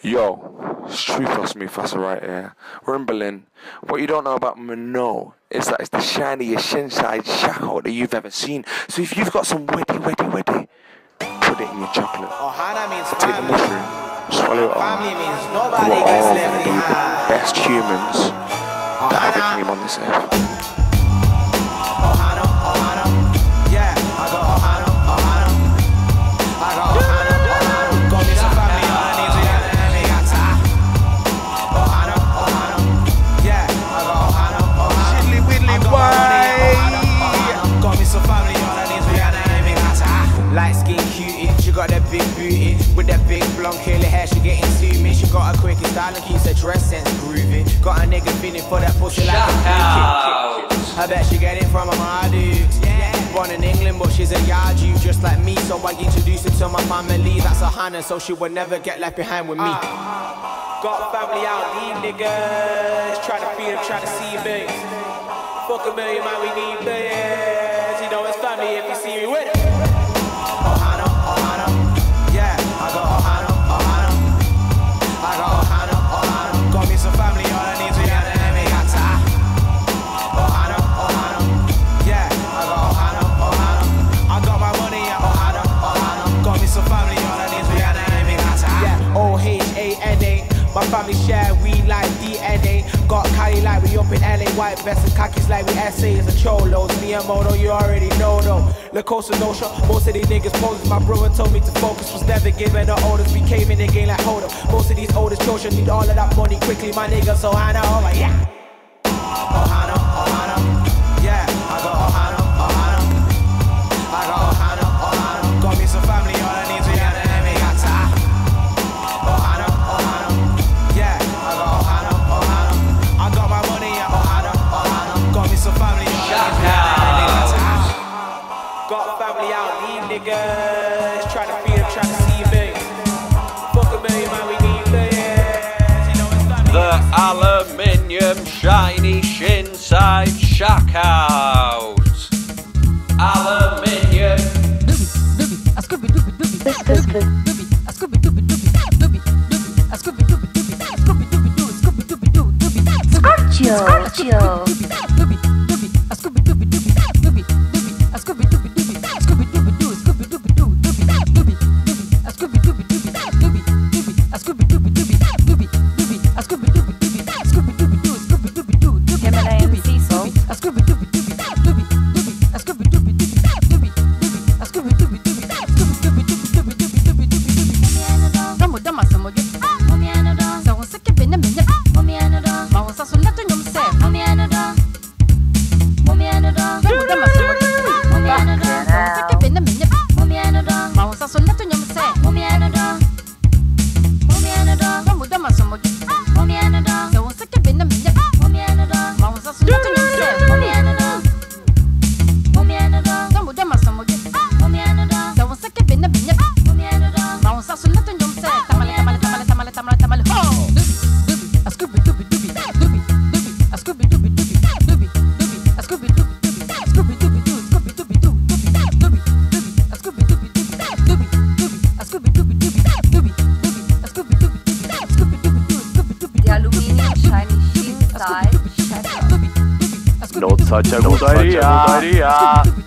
Yo, it's Truth or Smooth Fassa right here. We're in Berlin. What you don't know about Mano is that it's the shiniest inside shackle that you've ever seen. So if you've got some weddy, weddy, weddy, put it in your chocolate. Oh, Ohana means Take the family. mushroom, swallow it means We're all gonna be the best humans oh, that ever came on this earth. Dress sense groovy Got a nigga feeling for that pussy like a kick. I bet she get it from a Mardukes. Yeah. Born in England, but she's a Yaju just like me. So I introduced her to my family. That's a Hannah, so she would never get left behind with me. Uh, got family out, need niggas. Try to feed them, try to see things. Fuck a million, man, we need billions. Costa Nostra, most of these niggas poses. My brother told me to focus, was never given the orders. We came in the game like hold up. Most of these oldest children need all of that money quickly, my niggas So I know, over, yeah. Scorchio. Scorchio. só te aguentaria.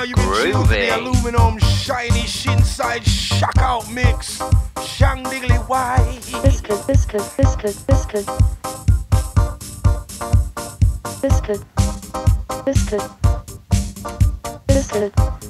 Now, you've been tuned to the aluminum shiny shin side shack out mix. Shang diggly why? Biscuit, biscuit, biscuit, biscuit. Biscuit, biscuit, biscuit. just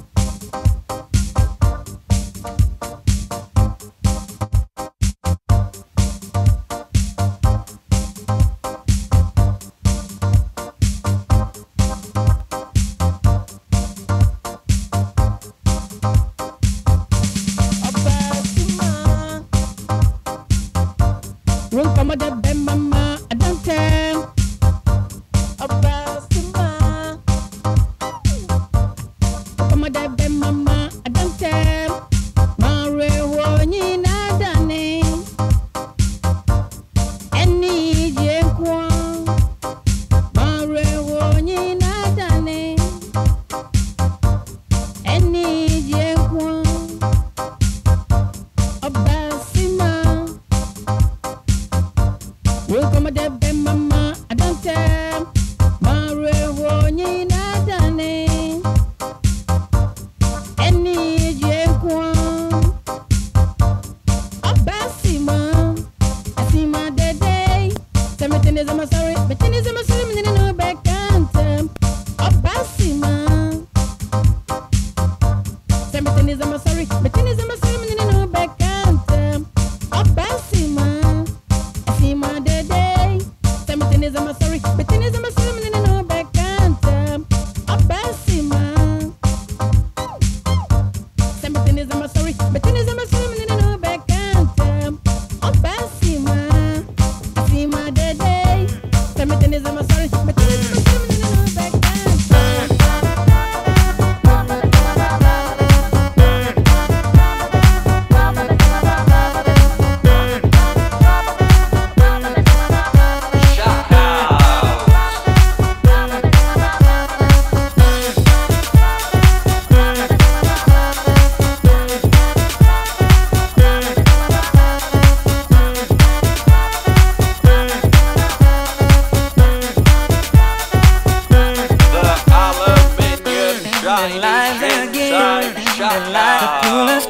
their lives again, their lives to pull us,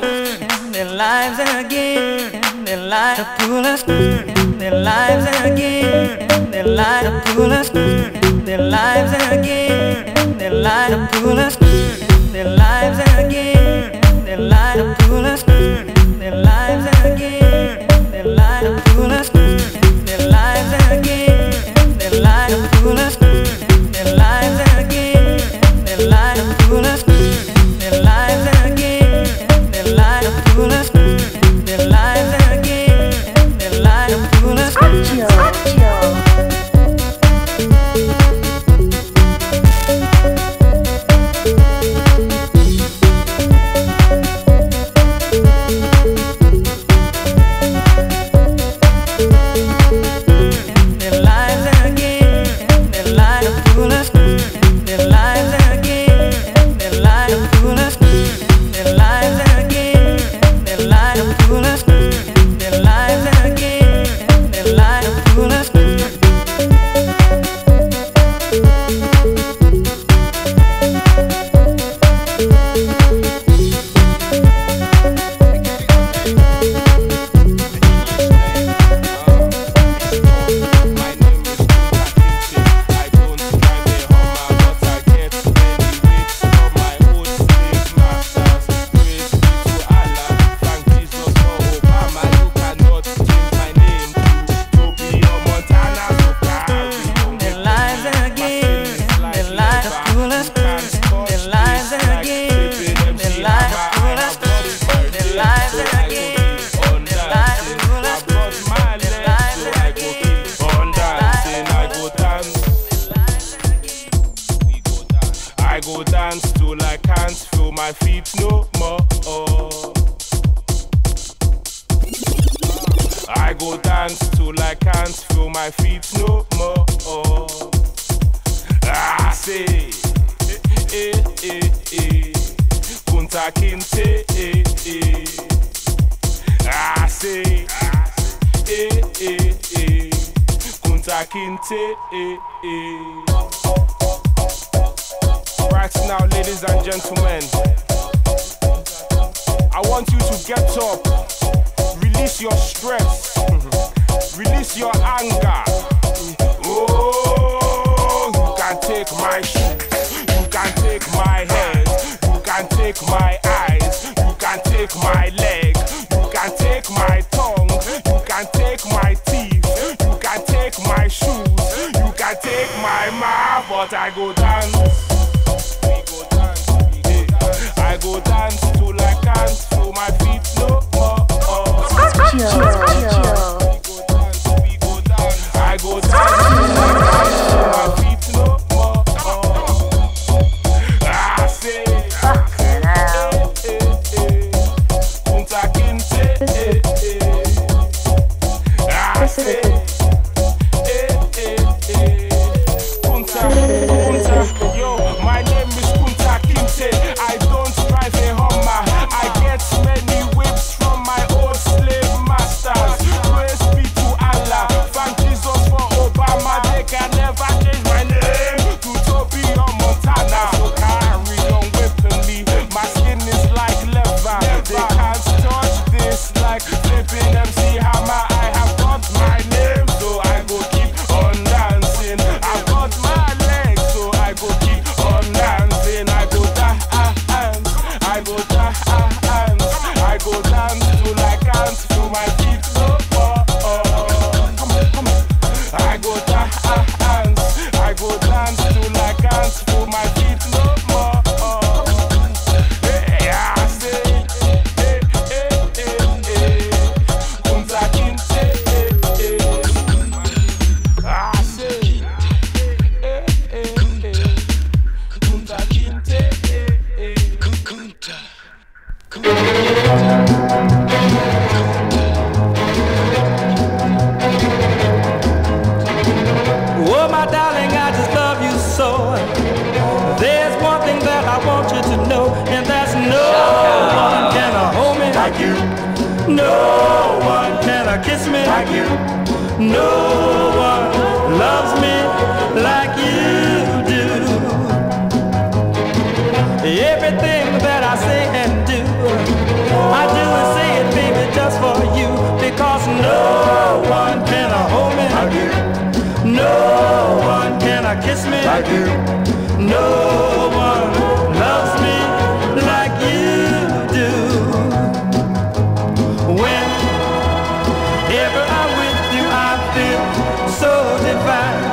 their lives again, their lives to pull us, their lives again, their lives to pull us, their lives again, their lives to pull us, their lives. Right now, ladies and gentlemen, I want you to get up, release your stress, release your anger. Oh, you can take my shoes, you can take my head, you can take my eyes, you can take my leg, you can take my my ma, but I go dance. Go. I go dance till I can't feel my feet no oh, oh. go go. I go dance. I do. No one loves me like you do. Whenever I'm with you, I feel so divine.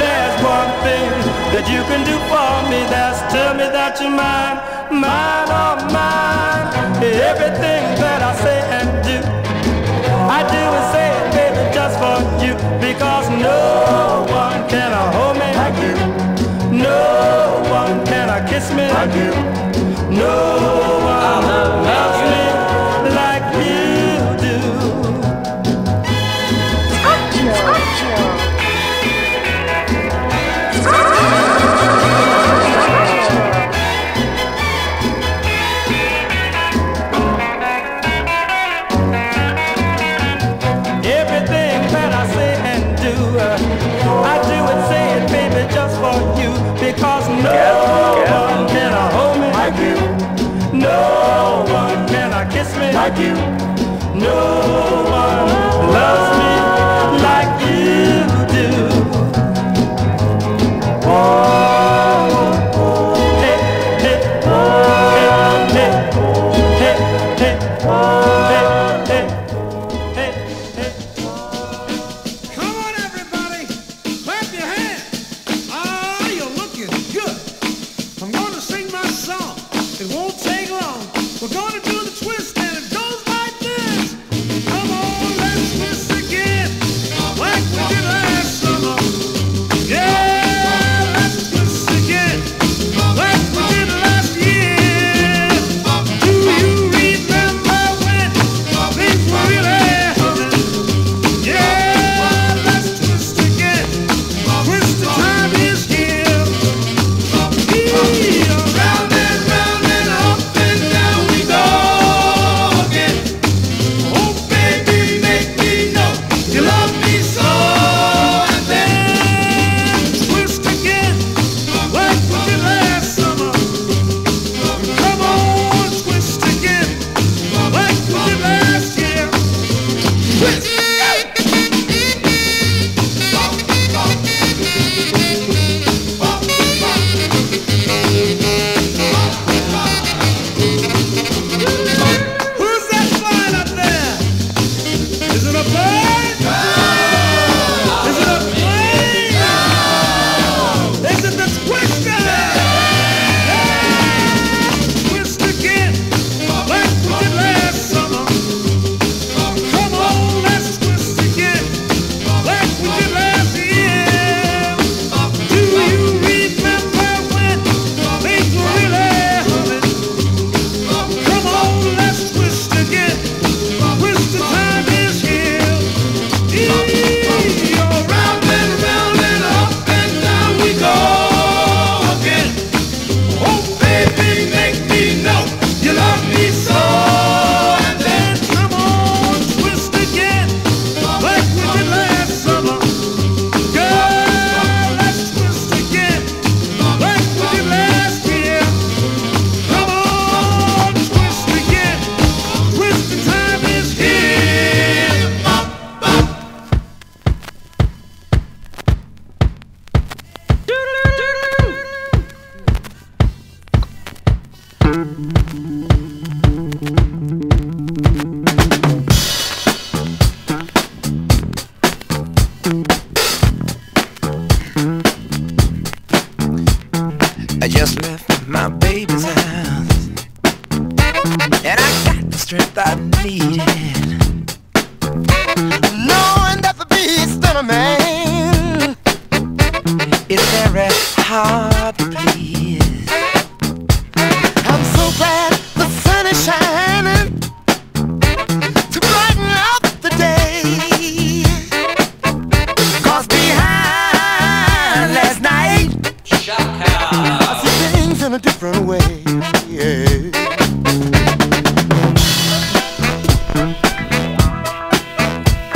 There's one thing that you can do for me, that's tell me that you're mine, mine, oh mine. Everything that I say and do, I do and say it, baby, just for you, because no one can hold. Christmas. I do. No. you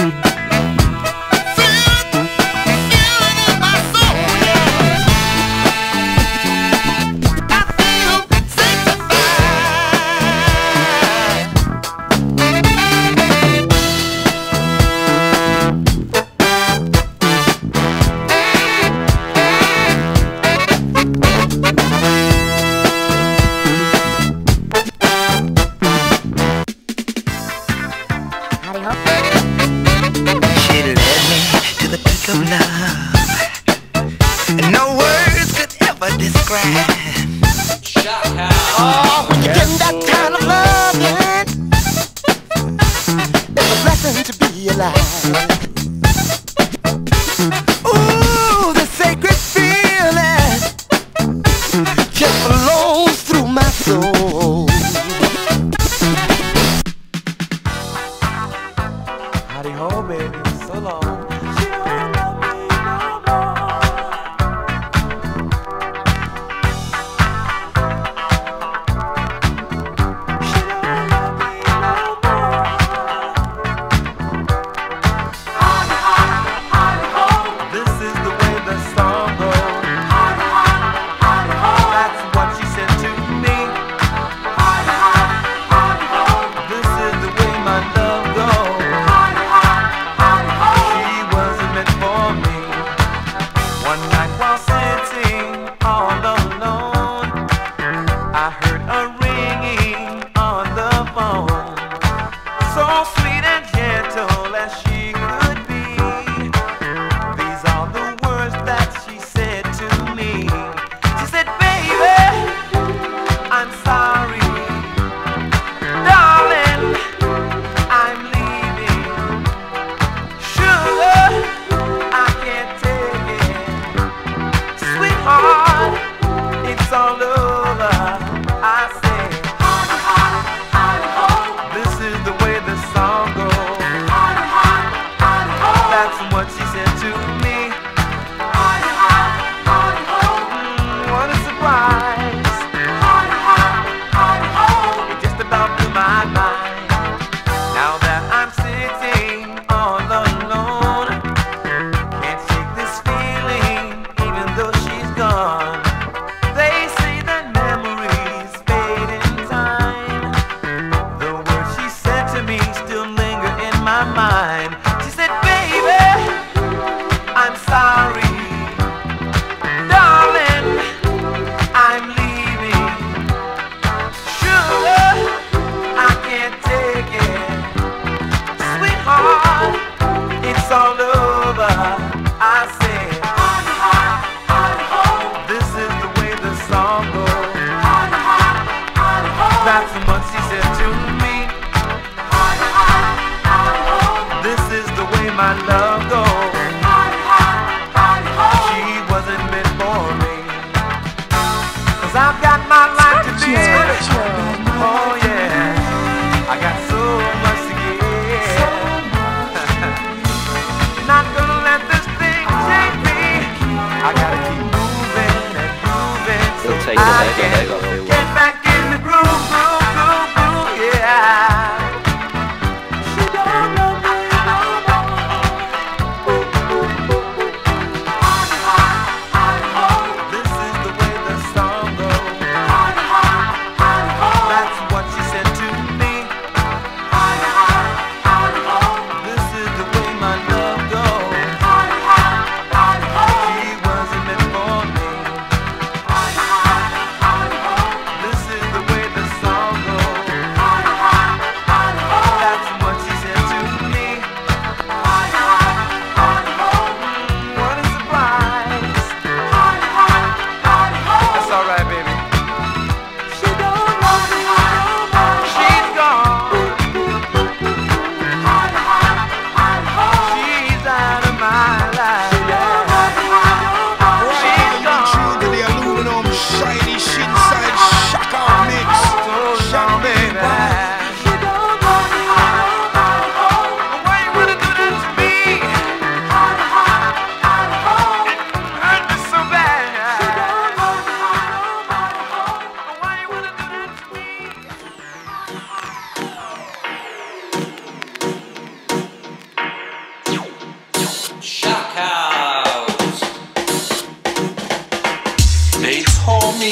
She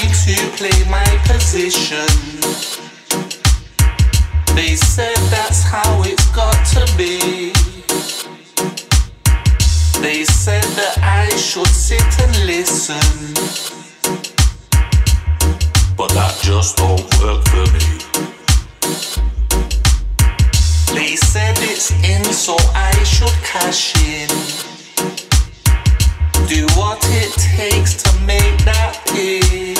to play my position. They said that's how it's got to be. They said that I should sit and listen. But that just don't work for me. They said it's in, so I should cash in. Do what it takes to make that pay.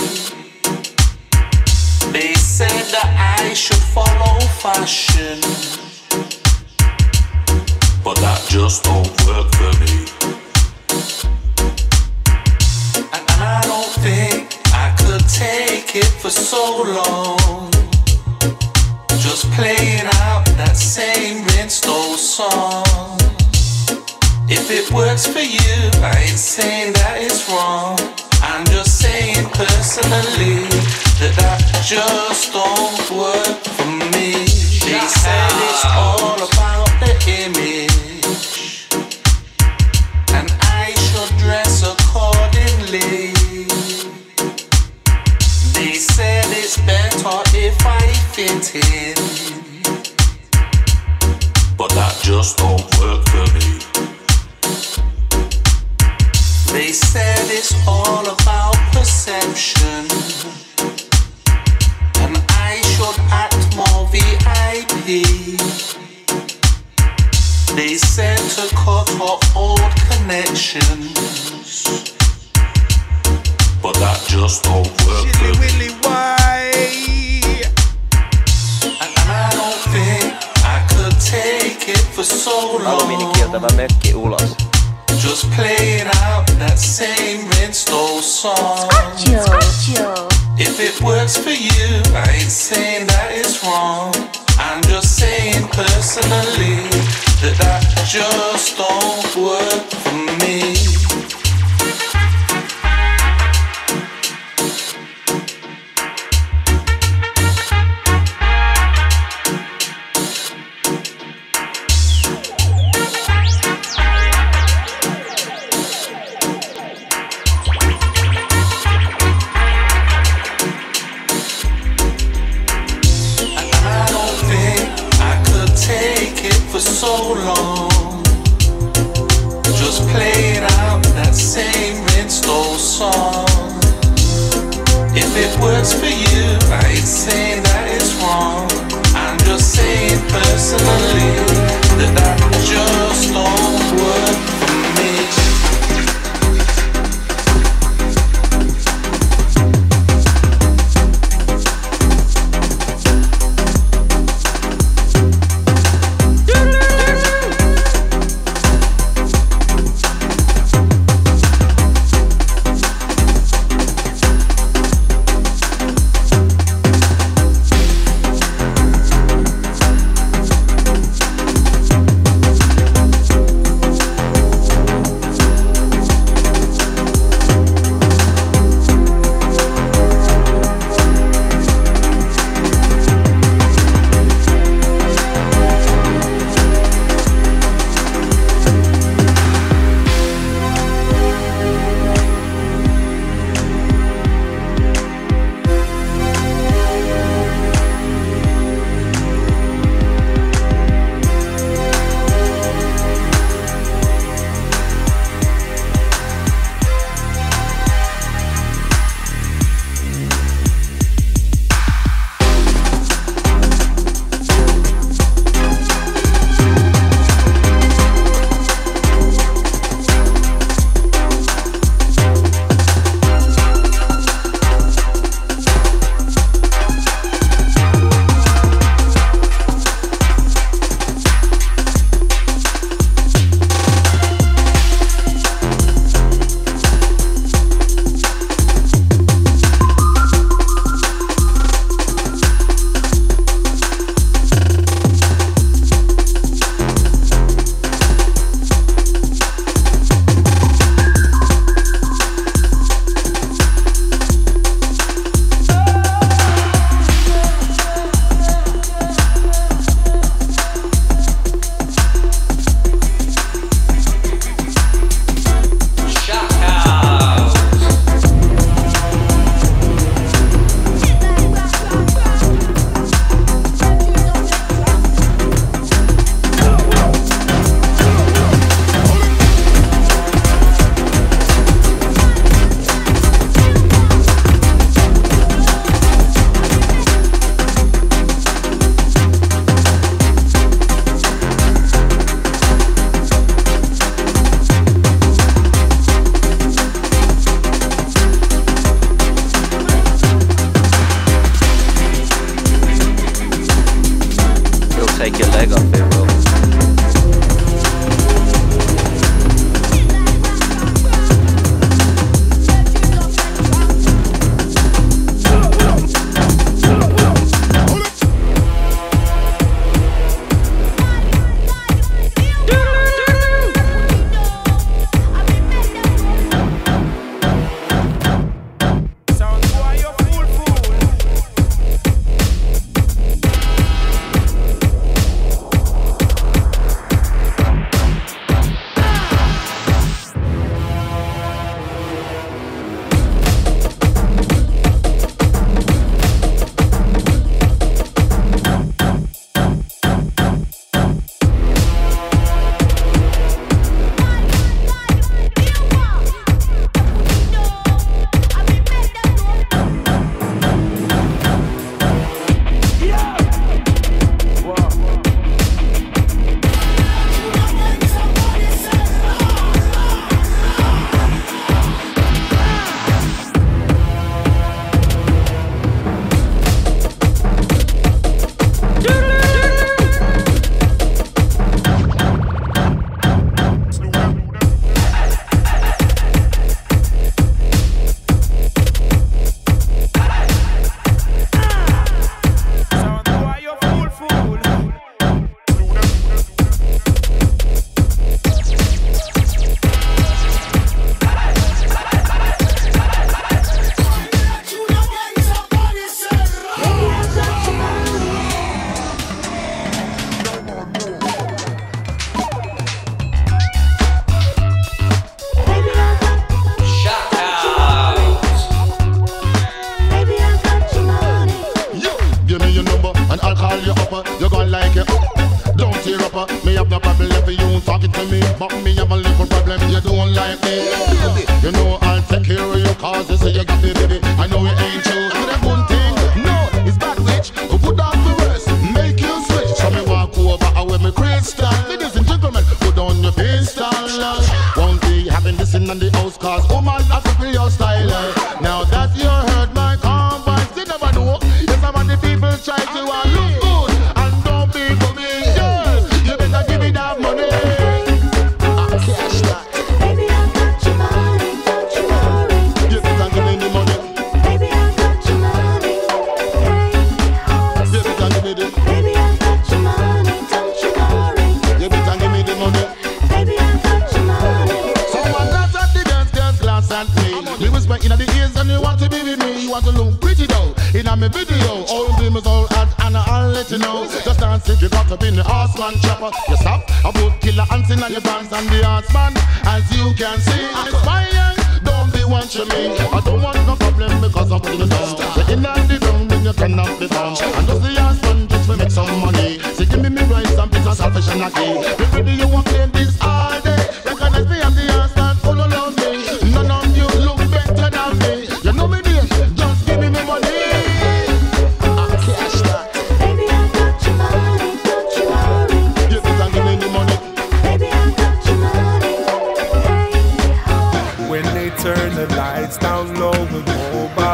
They said that I should follow fashion. But that just don't work for me. And I don't think I could take it for so long. Just playing out that same rinsed old song. If it works for you, I ain't saying that it's wrong. I'm just saying personally that that just don't work for me. They said it's ah. all connections. But that just don't work for me. And I don't think I could take it for so long. Alumiinikieltävä mökki ulos. Just playing out that same rinsed old song. If it works for you, I ain't saying that it's wrong. I'm just saying personally that that just you know. Just dance if you got up in the horseman chopper. You stop, a boat killer and sing and you dance and the horseman. As you can see, I'm young. Don't be watching me. I don't want no problem because I'm in the down. You in and the down then you cannot be found. town. And just the horseman just to make some money. So give me me rice and pizza, salvation again. Every day you want this all day. Recognize me as the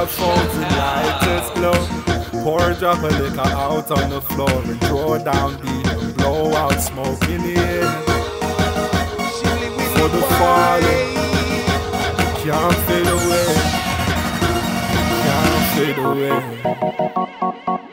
fountain light is glow. Pour a drop of liquor out on the floor and throw down beat and blow out smoke in the air. For the fallen, can't fade away, can't fade away.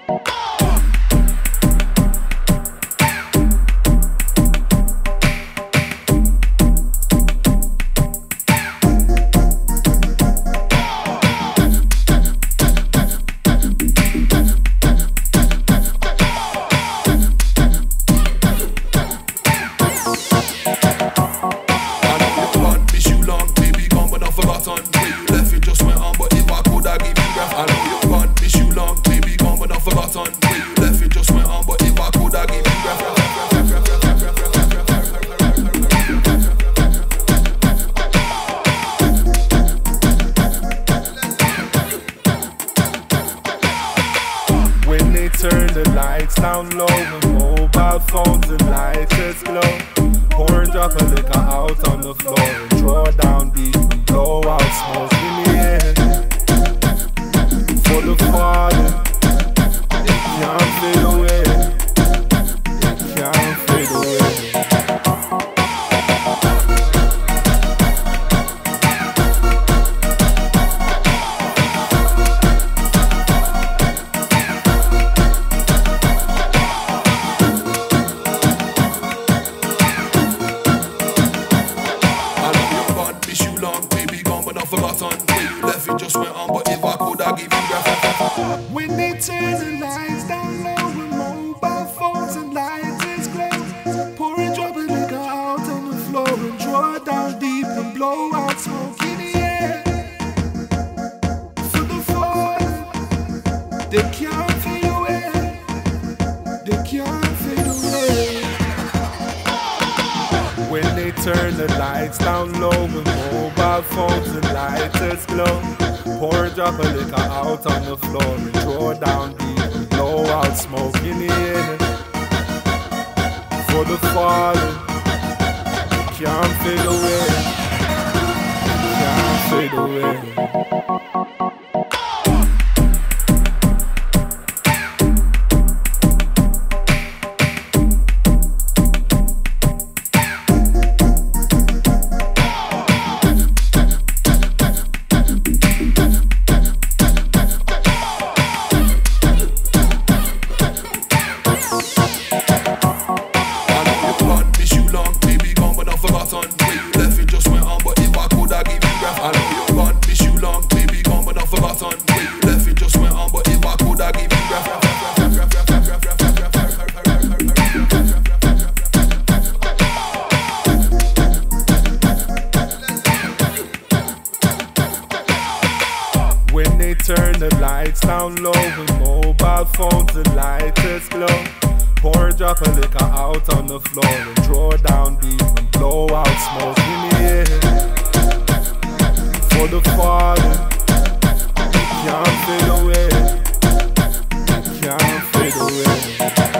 down low with mobile phones and lighters glow. Pour a drop of liquor out on the floor and draw down deep and blow out smoke in the air. For the fallen, can't fade away, can't fade away.